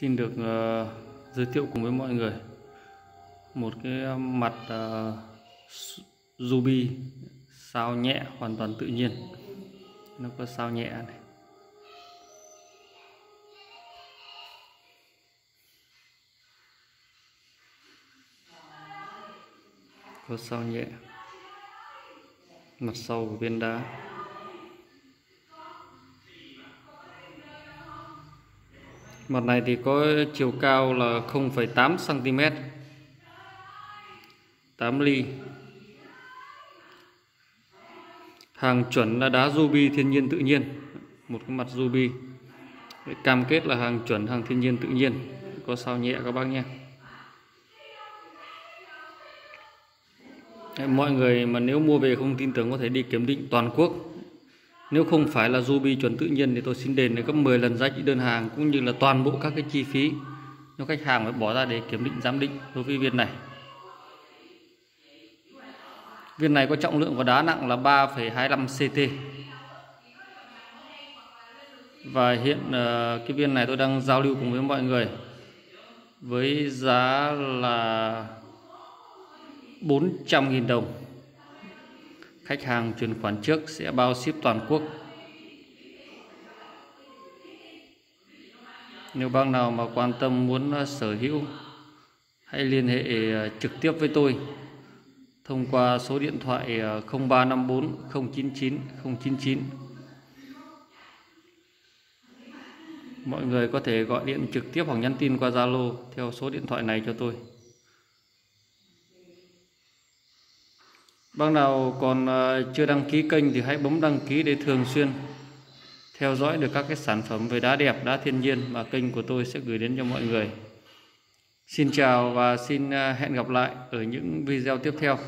xin được uh, giới thiệu cùng với mọi người một cái ờ, mặt uh, ruby sao nhẹ hoàn toàn tự nhiên. Nó có sao nhẹ này. Có sao nhẹ. Mặt sau của viên đá. Mặt này thì có chiều cao là 0,8 cm 8 ly. Hàng chuẩn là đá ruby thiên nhiên tự nhiên một cái mặt ruby. Cam kết là hàng chuẩn hàng thiên nhiên tự nhiên. Có sao nhẹ các bác nhé. Mọi người mà nếu mua về không tin tưởng có thể đi kiểm định toàn quốc nếu không phải là ruby chuẩn tự nhiên thì tôi xin đền gấp 10 lần giá trị đơn hàng cũng như là toàn bộ các cái chi phí nếu khách hàng phải bỏ ra để kiểm định giám định đối với viên này. Viên này có trọng lượng của đá nặng là 3,25 CT và hiện ờ, cái viên này tôi đang giao lưu cùng với mọi người với giá là 400.000 đồng khách hàng chuyển khoản trước sẽ bao ship toàn quốc. Nếu bác nào mà quan tâm muốn à, sở hữu, hãy liên hệ à, trực tiếp với tôi thông qua số điện thoại 0354 099 099 mọi người có thể gọi điện trực tiếp hoặc nhắn tin qua Zalo theo số điện thoại này cho tôi. Bác nào còn ờ, chưa đăng ký kênh thì hãy bấm đăng ký để thường xuyên theo dõi được các cái sản phẩm về đá đẹp, đá thiên nhiên mà kênh của tôi sẽ gửi đến cho mọi người. Xin chào và xin ờ, hẹn gặp lại ở những video tiếp theo.